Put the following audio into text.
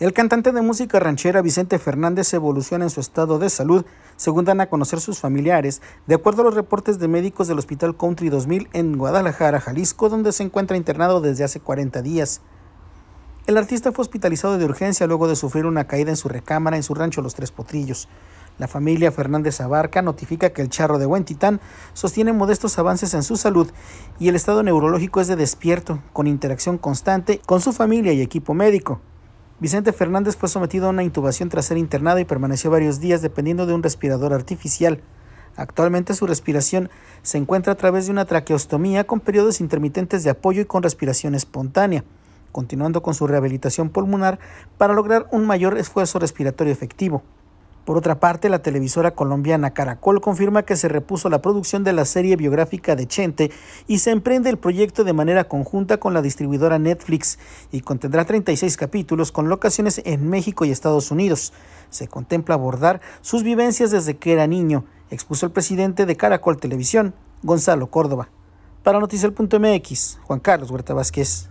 El cantante de música ranchera Vicente Fernández evoluciona en su estado de salud, según dan a conocer sus familiares, de acuerdo a los reportes de médicos del Hospital Country 2000 en Guadalajara, Jalisco, donde se encuentra internado desde hace 40 días. El artista fue hospitalizado de urgencia luego de sufrir una caída en su recámara en su rancho Los Tres Potrillos. La familia Fernández Abarca notifica que el charro de Huentitán sostiene modestos avances en su salud y el estado neurológico es de despierto, con interacción constante con su familia y equipo médico. Vicente Fernández fue sometido a una intubación tras ser internado y permaneció varios días dependiendo de un respirador artificial. Actualmente su respiración se encuentra a través de una traqueostomía con periodos intermitentes de apoyo y con respiración espontánea, continuando con su rehabilitación pulmonar para lograr un mayor esfuerzo respiratorio efectivo. Por otra parte, la televisora colombiana Caracol confirma que se repuso la producción de la serie biográfica de Chente y se emprende el proyecto de manera conjunta con la distribuidora Netflix y contendrá 36 capítulos con locaciones en México y Estados Unidos. Se contempla abordar sus vivencias desde que era niño, expuso el presidente de Caracol Televisión, Gonzalo Córdoba. Para Noticiel.mx, Juan Carlos Huerta Vázquez.